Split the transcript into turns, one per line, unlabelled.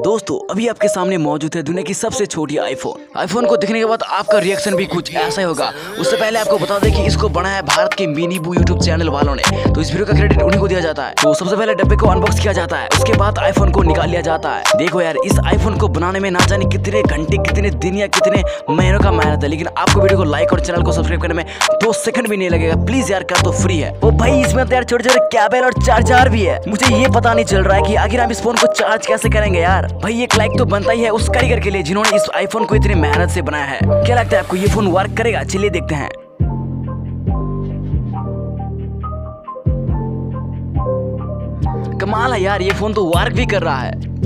दोस्तों, अभी आपके सामने मौजूद है दुनिया की सबसे छोटी आईफोन आईफोन को देखने के बाद आपका रिएक्शन भी कुछ ऐसा ही होगा। उससे पहले आपको बता दें कि इसको बनाया भारत के मिनी बू यूट्यूब चैनल वालों ने। तो इस वीडियो का क्रेडिट उन्हीं को दिया जाता है। तो सबसे पहले डब्बे को अनबॉक्स किया जाता है। उसके बाद आईफोन को निकाल लिया जाता है। देखो यार, इस आईफोन को बनाने में ना जाने कितने घंटे, कितने दिन या कितने महीनों का मेहनत है। लेकिन आपको वीडियो को लाइक और चैनल को सब्सक्राइब करने में दो सेकंड भी नहीं लगेगा। प्लीज़ यार कर तो फ्री है। ओ भाई, इसमें तो यार छोटे छोटे कैबल और चार्जर भी है। मुझे ये पता नहीं चल रहा है की आखिर हम इस फ़ोन को चार्ज कैसे करेंगे यार भाई, एक लाइक तो बनता ही है उस कारीगर के लिए जिन्होंने इस आईफोन को इतनी मेहनत से बनाया है। क्या लगता है आपको ये फ़ोन वर्क करेगा? चलिए देखते हैं। कमाल है यार, ये फ़ोन तो वर्क भी कर रहा है।